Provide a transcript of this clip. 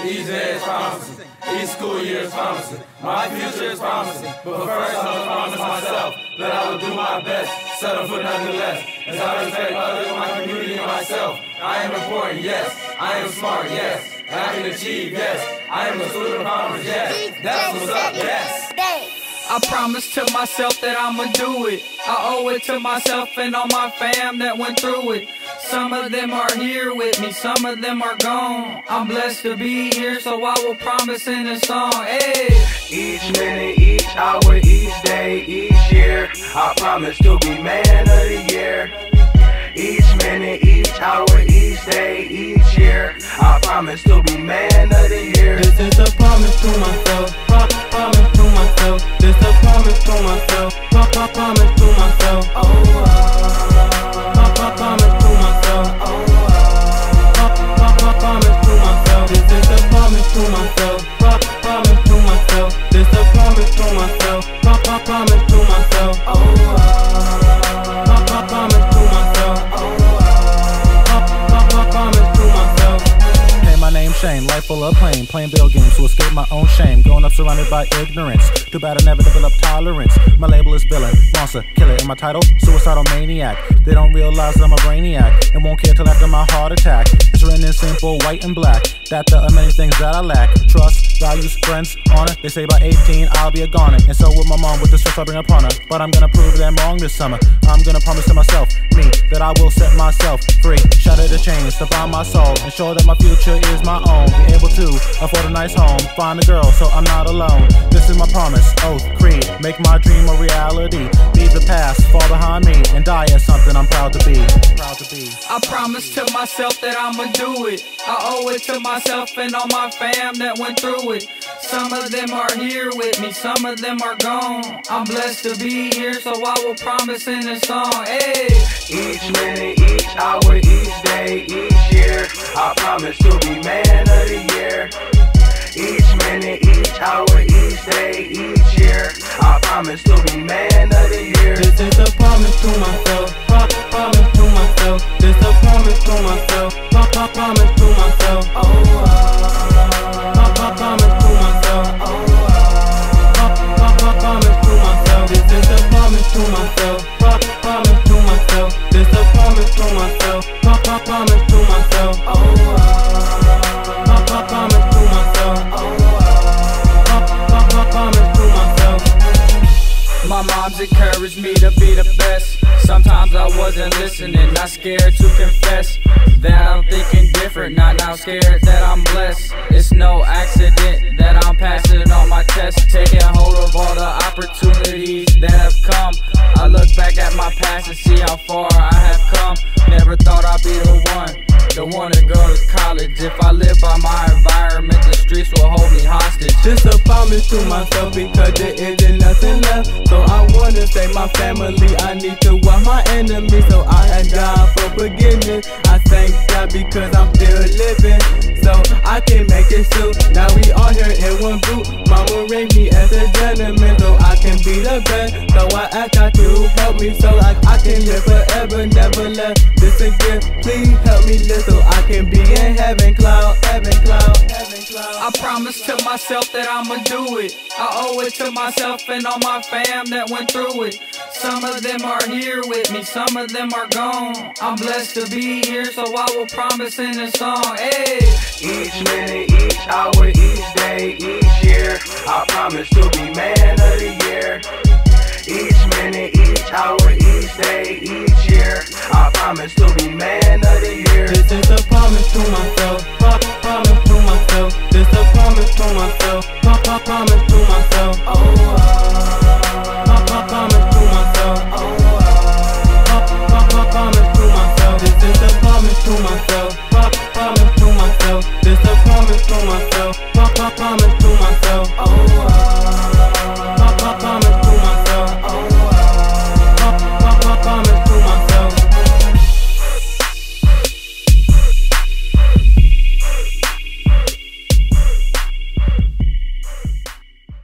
student of promise. These days promising. Each school year is promising. My future is promising. But first I must promise myself that I will do my best. Settle for nothing less. As I respect others, my community, and myself. I am important, yes. I am smart, yes. And I can achieve, yes. I am a student of promise, yes. That's what's up, yes. I promise to myself that I'ma do it. I owe it to myself and all my fam that went through it. Some of them are here with me, some of them are gone. I'm blessed to be here, so I will promise in a song. Hey. Each minute, each hour, each day, each year, I promise to be man of the year. Each minute, each hour, each day, each year, I promise to be man of the year. This is a promise to myself, pro promise to myself. Full of pain, playing bill games to escape my own shame. Growing up surrounded by ignorance, too bad I never developed tolerance. My label is villain, monster, killer, and my title, suicidal maniac. They don't realize that I'm a brainiac, and won't care till after my heart attack. Simple, white and black, that are many things that I lack. Trust, values, friends, honor. They say by 18 I'll be a goner, and so will my mom with the stress I bring upon her. But I'm gonna prove them wrong this summer. I'm gonna promise to myself, me, that I will set myself free. Shatter the chains, to find my soul, ensure that my future is my own. Be able to afford a nice home, find a girl so I'm not alone. This is my promise, oath, creed. Make my dream a reality. Leave the past fall behind me and die as something I'm proud to be. Proud to be. I promise to myself that I'ma do it. I owe it to myself and all my fam that went through it. Some of them are here with me, some of them are gone. I'm blessed to be here, so I will promise in a song. Hey. Each minute, each hour, each day, each year, I promise to be man of the year. Each minute, each hour, each day, each year, I promise to be man of the year. This is a promise to myself, pro promise to myself. This is a promise to myself, I wasn't listening, not scared to confess that I'm thinking different. Not now scared that I'm blessed. It's no accident that I'm passing all my tests, taking hold of all the opportunities that have come. I look back at my past and see how far I have come. Never thought I'd be the one, the one to go to college. If I live by my environment, the streets will hold me hostage. Just a promise to myself because there isn't nothing left. So I wanna save my family. I need to my enemies. So I ask God for forgiveness. I thank God because I'm still living. So I can make it through. Now we all here in one group. Mama raised me as a gentleman, so I can be the best. So I ask God to help me so I, I can live forever, never let this again. Please help me live so I can be in heaven cloud, heaven cloud, heaven cloud. I promise to myself that I'ma do it. I owe it to myself and all my fam that went through it. Some of them are here with me, some of them are gone. I'm blessed to be here, so I will promise in a song. Hey. Each minute, each hour, each day, each year, I promise to be man of the year. Each minute, each hour, each day, each year, I promise to be man of the year. This is a promise to myself, pro promise to myself. This is a promise to myself, pro promise to myself. Oh. Uh. promise to myself, promise to myself.